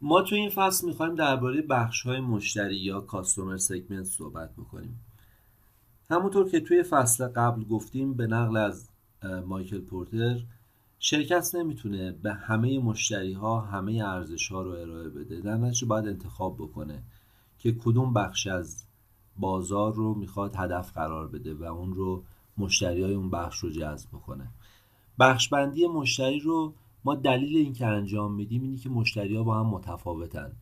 ما تو این فصل می‌خوایم درباره بخش های مشتری یا کاستومر سگمنت صحبت بکنیم. همونطور که توی فصل قبل گفتیم به نقل از مایکل پورتر شرکت نمی‌تونه به همه مشتری ها همه ارزش ها رو ارائه بده. در نتیجه باید انتخاب بکنه که کدوم بخش از بازار رو می‌خواد هدف قرار بده و اون رو مشتری های اون بخش رو جذب بکنه بخش بندی مشتری رو ما دلیل اینکه انجام میدیم اینی که مشتری ها با هم متفاوتن.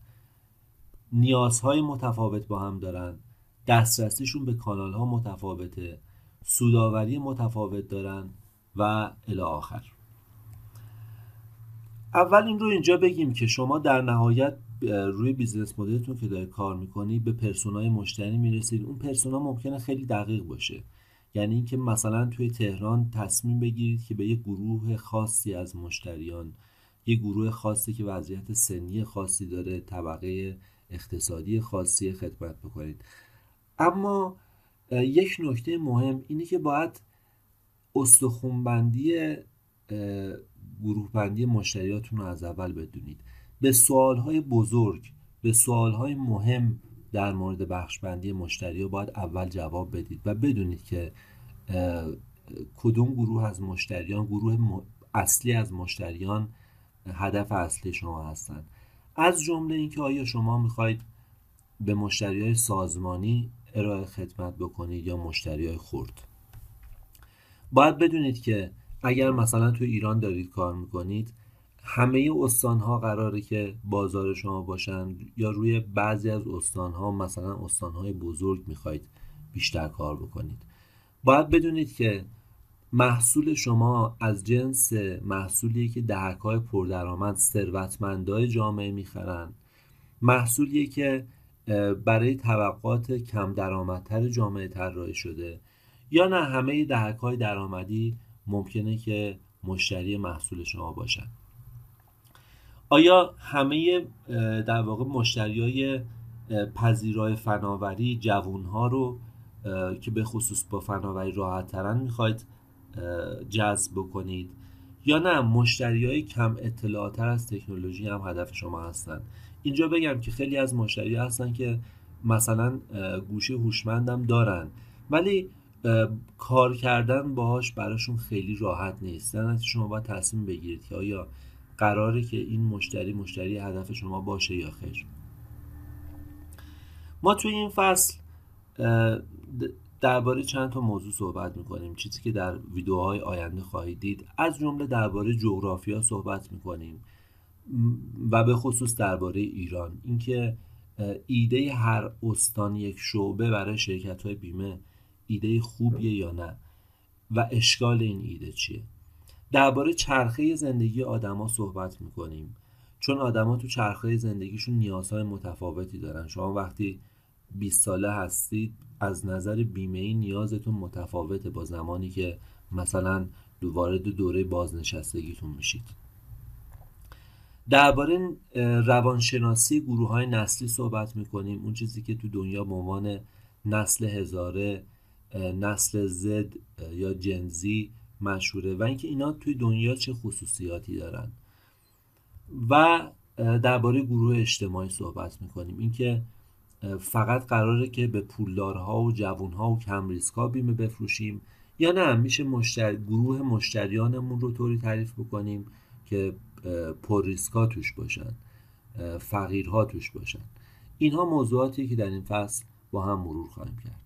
نیازهای متفاوت با هم دارن. دسترسیشون به کانال ها متفاوته. سوداوری متفاوت دارن و الی آخر. اول این رو اینجا بگیم که شما در نهایت روی business model تون که داره کار می‌کنی به persona ی مشتری می‌رسید. اون persona ممکنه خیلی دقیق باشه. یعنی اینکه مثلا توی تهران تصمیم بگیرید که به یه گروه خاصی از مشتریان یه گروه خاصی که وضعیت سنی خاصی داره طبقه اقتصادی خاصی خدمت بکنید. اما یک نکته مهم اینه که باید استخونبندی گروه بندی مشتریاتون رو از اول بدونید. به سوالهای بزرگ به سوالهای مهم در مورد بخش بندی مشتری باید اول جواب بدید و بدونید که کدوم گروه از مشتریان گروه اصلی از مشتریان هدف اصلی شما هستند از جمله اینکه آیا شما می‌خواید به مشتری های سازمانی ارائه خدمت بکنید یا مشتری های خورد باید بدونید که اگر مثلا تو ایران دارید کار می‌کنید همه استان ها قراره که بازار شما باشن یا روی بعضی از استان ها مثلا استان های بزرگ می‌خواید بیشتر کار بکنید. باید بدونید که محصول شما از جنس محصولی که دهک های پردرآمد ثروتمندای جامعه می‌خرن. محصولیه که برای طبقات کم درآمدتر جامعه طراحی شده. یا نه همه دهک های درآمدی ممکنه که مشتری محصول شما باشن. آیا همه در واقع مشتری های پذیرای فناوری جوون ها رو که به خصوص با فناوری راحت ترن می‌خواید جذب بکنید؟ یا نه مشتری های کم اطلاعاتر از تکنولوژی هم هدف شما هستن؟ اینجا بگم که خیلی از مشتری هستن که مثلا گوشه هوشمندم دارن. ولی کار کردن باهاش براشون خیلی راحت نیست. در شما باید تصمیم بگیرید که آیا قراره که این مشتری مشتری هدف شما باشه یا خیر. ما توی این فصل درباره چند تا موضوع صحبت می‌کنیم. چیزی که در ویدیوهای آینده خواهید دید. از جمله درباره جغرافیا صحبت می‌کنیم. و به خصوص درباره ایران. اینکه ایده هر استان یک شعبه برای شرکت های بیمه ایده خوبیه یا نه؟ و اشکال این ایده چیه؟ درباره چرخه زندگی آدما صحبت می‌کنیم. چون آدما تو چرخه زندگیشون نیازهای متفاوتی دارن. شما وقتی 20 ساله هستید از نظر بیمه ای نیازتون متفاوته با زمانی که مثلا وارد دوره بازنشستگیتون میشید. درباره روانشناسی گروه های نسلی صحبت می‌کنیم. اون چیزی که تو دنیا به عنوان نسل هزاره نسل زد یا جنزی مشهوره و اینکه اینا توی دنیا چه خصوصیاتی دارن. و درباره گروه اجتماعی صحبت می‌کنیم. اینکه فقط قراره که به پولدارها و جوانها و کم ریسکا بیمه بفروشیم یا نه میشه مشتر... گروه مشتریانمون رو طوری تعریف بکنیم که پر ریسکا توش باشن فقیرها توش باشن. اینها موضوعاتی که در این فصل با هم مرور خواهیم کرد.